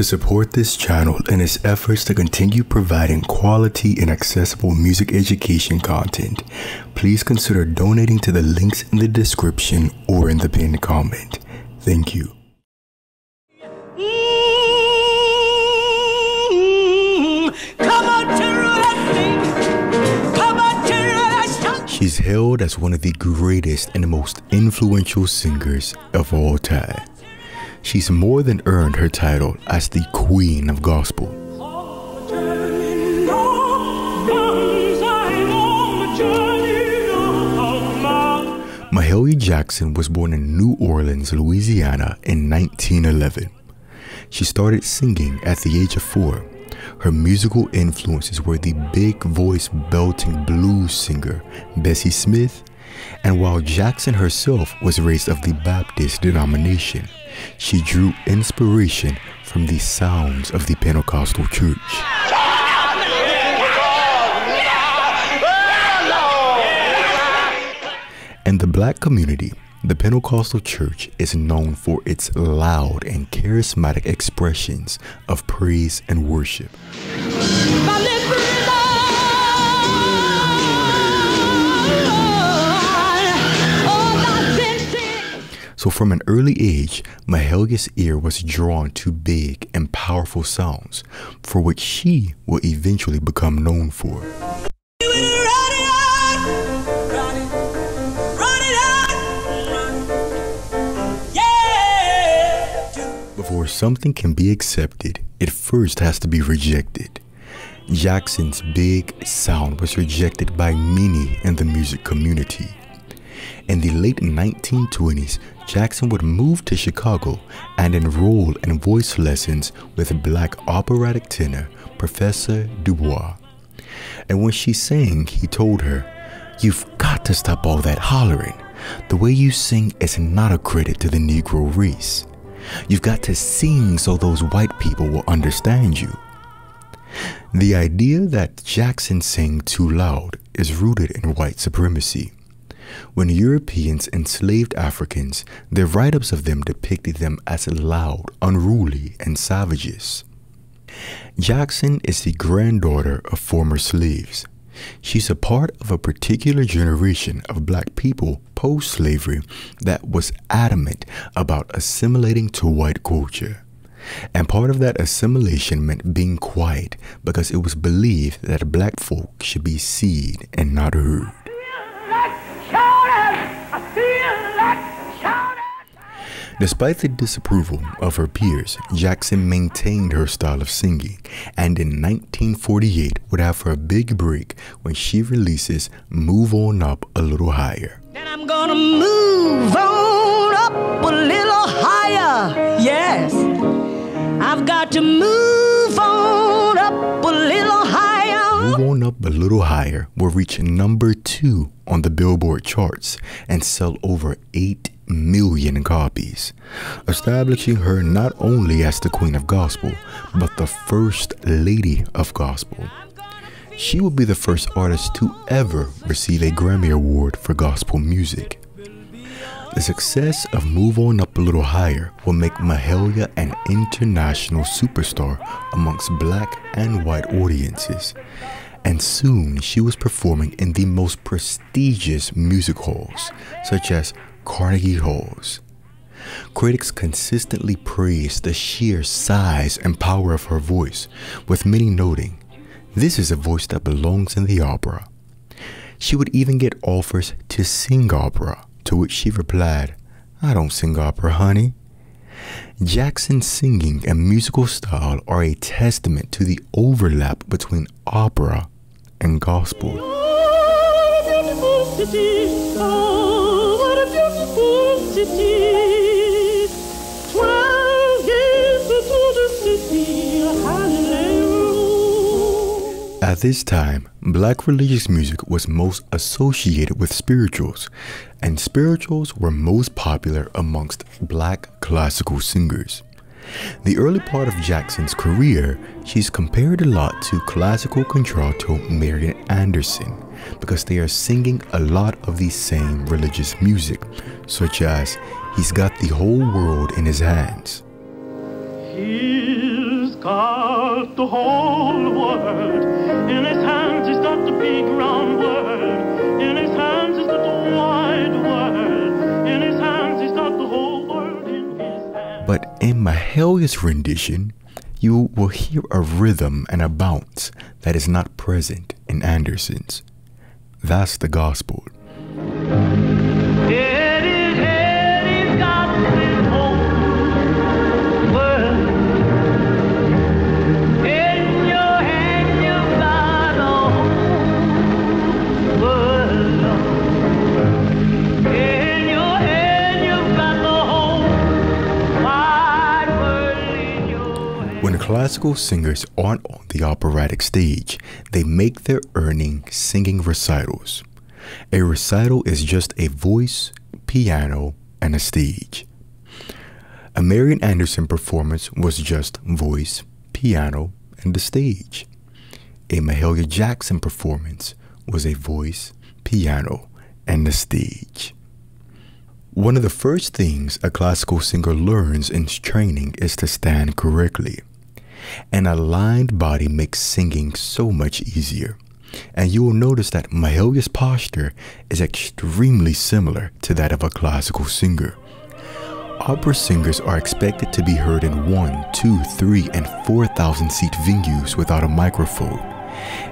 To support this channel in its efforts to continue providing quality and accessible music education content, please consider donating to the links in the description or in the pinned comment. Thank you. She's hailed as one of the greatest and most influential singers of all time. She's more than earned her title as the Queen of Gospel. Mahalia Jackson was born in New Orleans, Louisiana in 1911. She started singing at the age of four her musical influences were the big voice belting blues singer Bessie Smith, and while Jackson herself was raised of the Baptist denomination, she drew inspiration from the sounds of the Pentecostal church. In the black community, the Pentecostal Church is known for its loud and charismatic expressions of praise and worship. So, from an early age, Mahalia's ear was drawn to big and powerful sounds, for which she will eventually become known for. Before something can be accepted, it first has to be rejected. Jackson's big sound was rejected by many in the music community. In the late 1920s, Jackson would move to Chicago and enroll in voice lessons with black operatic tenor Professor Dubois. And when she sang, he told her, You've got to stop all that hollering. The way you sing is not a credit to the Negro race. You've got to sing so those white people will understand you. The idea that Jackson sang too loud is rooted in white supremacy. When Europeans enslaved Africans, their write ups of them depicted them as loud, unruly, and savages. Jackson is the granddaughter of former slaves. She's a part of a particular generation of black people post slavery that was adamant about assimilating to white culture. And part of that assimilation meant being quiet because it was believed that black folk should be seen and not heard. Despite the disapproval of her peers, Jackson maintained her style of singing and in 1948 would have her big break when she releases Move On Up a Little Higher. Then I'm gonna move on up a little higher. Yes, I've got to move on up a little higher. Move On Up a Little Higher will reach number two on the Billboard charts and sell over 8 million copies, establishing her not only as the Queen of Gospel, but the First Lady of Gospel. She will be the first artist to ever receive a Grammy Award for gospel music. The success of Move On Up a Little Higher will make Mahalia an international superstar amongst black and white audiences. And soon she was performing in the most prestigious music halls, such as Carnegie Halls. Critics consistently praised the sheer size and power of her voice, with many noting, this is a voice that belongs in the opera. She would even get offers to sing opera, to which she replied, I don't sing opera, honey. Jackson's singing and musical style are a testament to the overlap between opera and gospel. Oh, At this time, black religious music was most associated with spirituals, and spirituals were most popular amongst black classical singers. The early part of Jackson's career, she's compared a lot to classical contralto Marian Anderson because they are singing a lot of the same religious music, such as He's Got the Whole World in His Hands. Got the whole world. In his hands, he's got the big round world. In his hands, he's got the wide world. In his hands, he's got the whole world in his hands. But in Mahalia's rendition, you will hear a rhythm and a bounce that is not present in Anderson's. That's the gospel. Classical singers aren't on the operatic stage, they make their earning singing recitals. A recital is just a voice, piano, and a stage. A Marian Anderson performance was just voice, piano, and the stage. A Mahalia Jackson performance was a voice, piano, and the stage. One of the first things a classical singer learns in training is to stand correctly. An aligned body makes singing so much easier. And you will notice that Mahalia's posture is extremely similar to that of a classical singer. Opera singers are expected to be heard in one, two, three, and 4,000 seat venues without a microphone.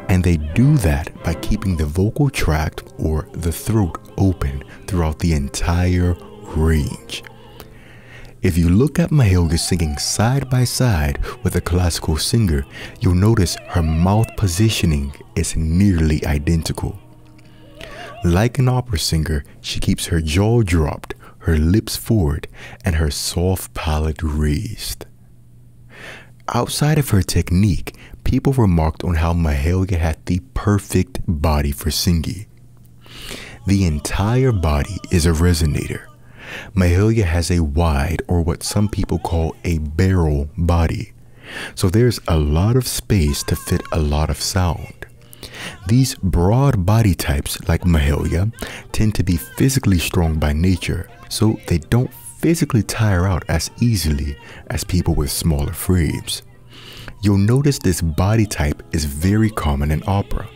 And they do that by keeping the vocal tract or the throat open throughout the entire range. If you look at Mahalia singing side by side with a classical singer, you'll notice her mouth positioning is nearly identical. Like an opera singer, she keeps her jaw dropped, her lips forward, and her soft palate raised. Outside of her technique, people remarked on how Mahalia had the perfect body for singing. The entire body is a resonator Mahalia has a wide, or what some people call a barrel body, so there's a lot of space to fit a lot of sound. These broad body types, like Mahalia, tend to be physically strong by nature, so they don't physically tire out as easily as people with smaller frames. You'll notice this body type is very common in opera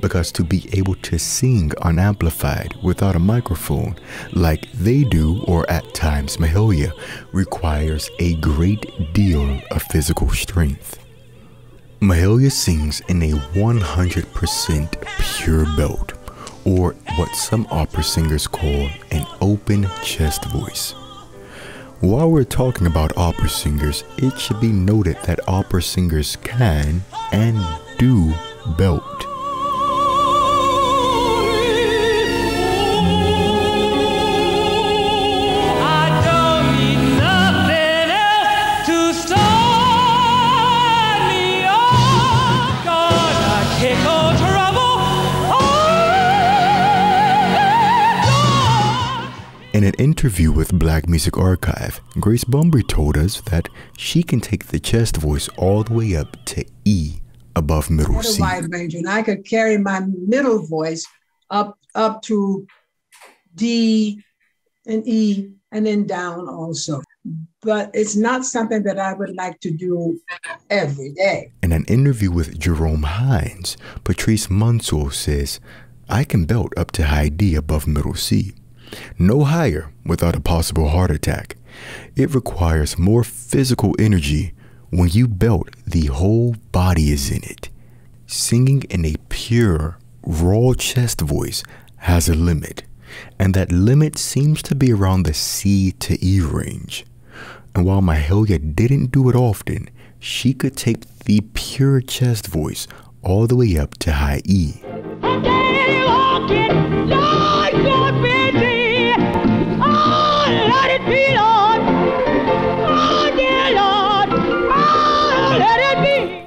because to be able to sing unamplified without a microphone like they do or at times Mahalia requires a great deal of physical strength. Mahalia sings in a 100% pure belt or what some opera singers call an open chest voice. While we're talking about opera singers, it should be noted that opera singers can and do belt. An interview with Black Music Archive, Grace Bumbry told us that she can take the chest voice all the way up to E above middle C. wide range, and I could carry my middle voice up up to D and E and then down also. But it's not something that I would like to do every day. In an interview with Jerome Hines, Patrice Munsel says, I can belt up to high D above middle C no higher without a possible heart attack. It requires more physical energy when you belt the whole body is in it. Singing in a pure, raw chest voice has a limit, and that limit seems to be around the C to E range. And while Mahalia didn't do it often, she could take the pure chest voice all the way up to high E.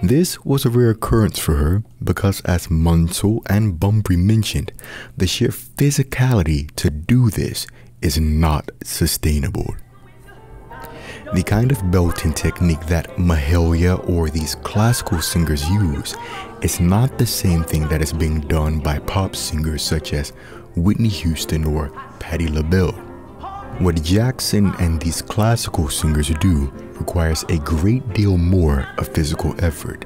This was a rare occurrence for her because, as Munsel and Bumbry mentioned, the sheer physicality to do this is not sustainable. The kind of belting technique that Mahalia or these classical singers use is not the same thing that is being done by pop singers such as Whitney Houston or Patti LaBelle. What Jackson and these classical singers do requires a great deal more of physical effort.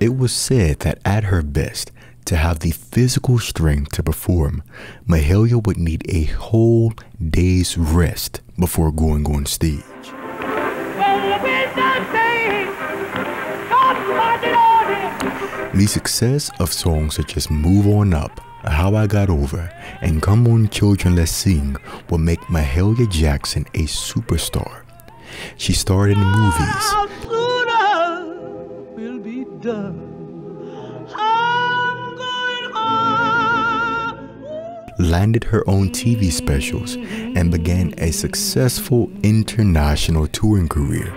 It was said that at her best, to have the physical strength to perform, Mahalia would need a whole day's rest before going on stage. The success of songs such as Move On Up, How I Got Over, and Come On Children Let's Sing will make Mahalia Jackson a superstar. She starred in movies. landed her own TV specials, and began a successful international touring career.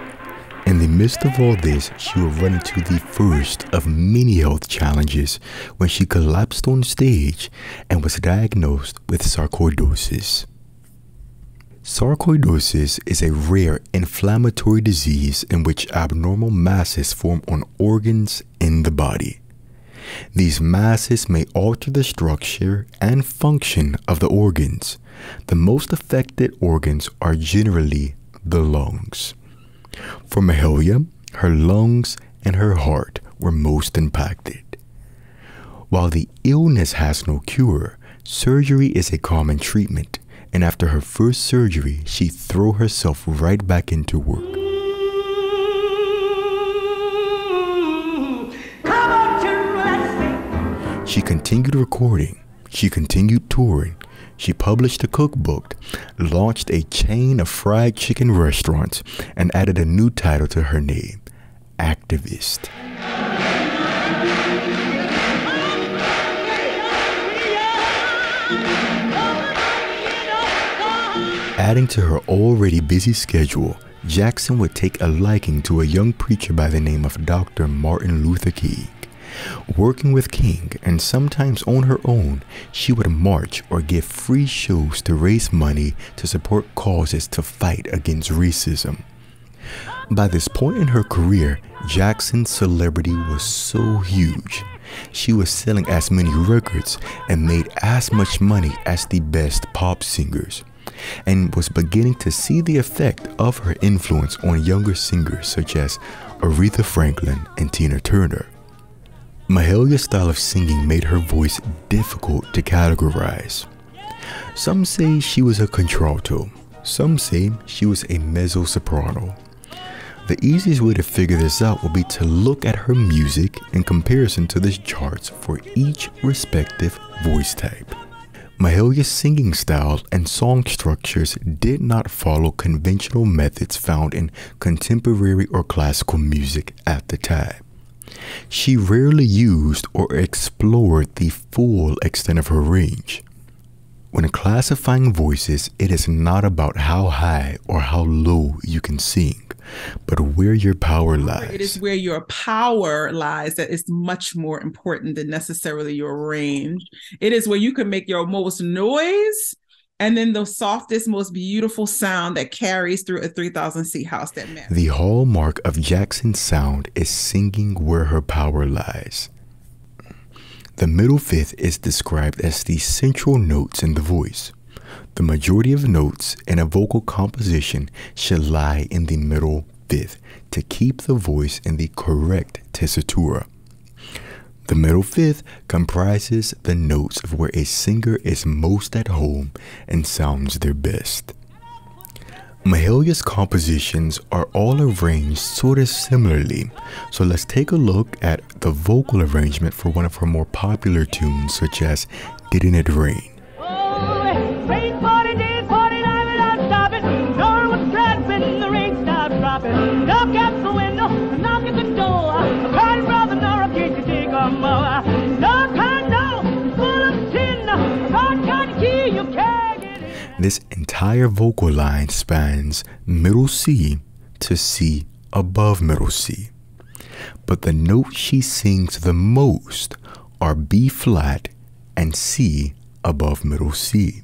In the midst of all this, she would run into the first of many health challenges when she collapsed on stage and was diagnosed with sarcoidosis. Sarcoidosis is a rare inflammatory disease in which abnormal masses form on organs in the body. These masses may alter the structure and function of the organs. The most affected organs are generally the lungs. For Mahalia, her lungs and her heart were most impacted. While the illness has no cure, surgery is a common treatment, and after her first surgery, she threw herself right back into work. She continued recording, she continued touring, she published a cookbook, launched a chain of fried chicken restaurants, and added a new title to her name Activist. Adding to her already busy schedule, Jackson would take a liking to a young preacher by the name of Dr. Martin Luther King. Working with King and sometimes on her own, she would march or give free shows to raise money to support causes to fight against racism. By this point in her career, Jackson's celebrity was so huge. She was selling as many records and made as much money as the best pop singers, and was beginning to see the effect of her influence on younger singers such as Aretha Franklin and Tina Turner. Mahalia's style of singing made her voice difficult to categorize. Some say she was a contralto, some say she was a mezzo soprano. The easiest way to figure this out will be to look at her music in comparison to the charts for each respective voice type. Mahalia's singing style and song structures did not follow conventional methods found in contemporary or classical music at the time. She rarely used or explored the full extent of her range. When classifying voices, it is not about how high or how low you can sing, but where your power lies. It is where your power lies that is much more important than necessarily your range. It is where you can make your most noise and then the softest, most beautiful sound that carries through a 3,000 seat house that matters. The hallmark of Jackson's sound is singing where her power lies. The middle fifth is described as the central notes in the voice. The majority of notes in a vocal composition should lie in the middle fifth to keep the voice in the correct tessitura. The middle fifth comprises the notes of where a singer is most at home and sounds their best. Mahalia's compositions are all arranged sort of similarly, so let's take a look at the vocal arrangement for one of her more popular tunes, such as Didn't It Rain? This entire vocal line spans middle C to C above middle C. But the notes she sings the most are B flat and C above middle C.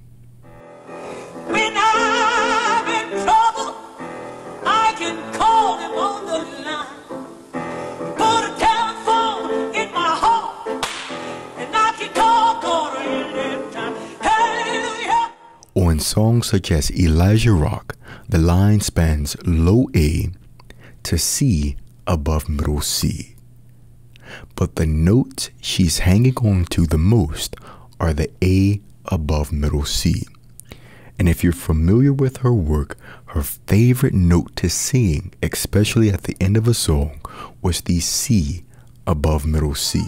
On songs such as Elijah Rock, the line spans low A to C above middle C. But the notes she's hanging on to the most are the A above middle C. And if you're familiar with her work, her favorite note to sing, especially at the end of a song, was the C above middle C.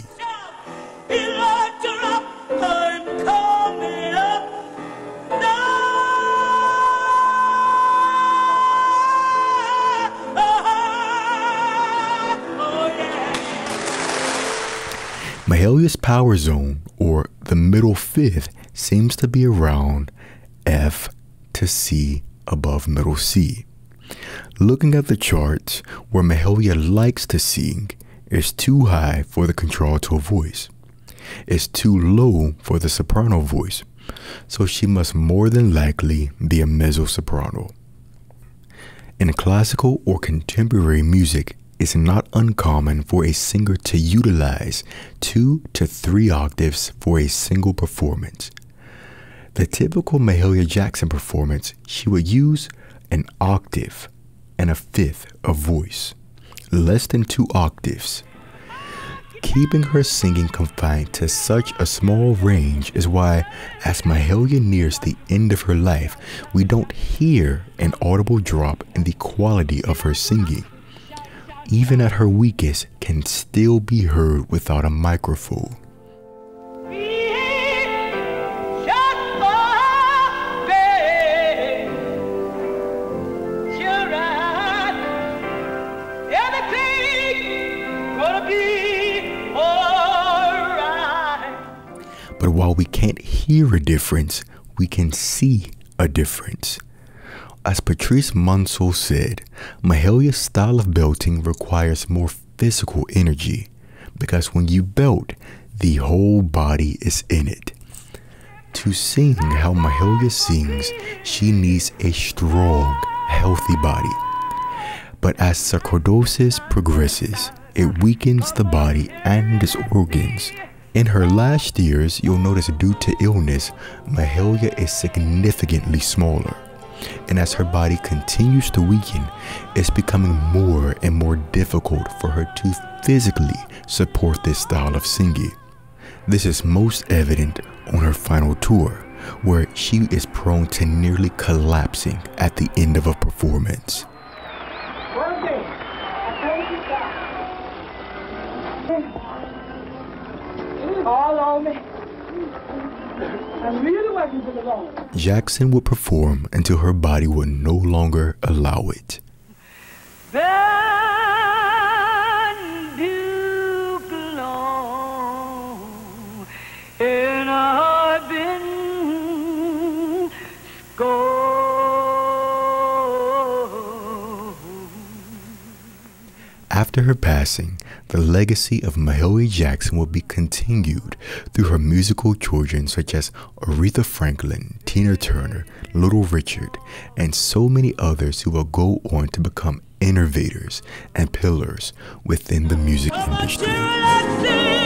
Mahalia's power zone, or the middle fifth, seems to be around F to C above middle C. Looking at the charts, where Mahalia likes to sing is too high for the contralto voice. It's too low for the soprano voice, so she must more than likely be a mezzo soprano. In classical or contemporary music, it's not uncommon for a singer to utilize two to three octaves for a single performance. The typical Mahalia Jackson performance, she would use an octave and a fifth of voice, less than two octaves. Keeping her singing confined to such a small range is why, as Mahalia nears the end of her life, we don't hear an audible drop in the quality of her singing even at her weakest, can still be heard without a microphone. But while we can't hear a difference, we can see a difference. As Patrice Munsel said, Mahalia's style of belting requires more physical energy because when you belt, the whole body is in it. To sing how Mahalia sings, she needs a strong, healthy body. But as sarcoidosis progresses, it weakens the body and its organs. In her last years, you'll notice due to illness, Mahalia is significantly smaller. And as her body continues to weaken, it's becoming more and more difficult for her to physically support this style of singing. This is most evident on her final tour, where she is prone to nearly collapsing at the end of a performance. All on me. Jackson would perform until her body would no longer allow it. After her passing, the legacy of Mahalia Jackson will be continued through her musical children such as Aretha Franklin, Tina Turner, Little Richard, and so many others who will go on to become innovators and pillars within the music industry.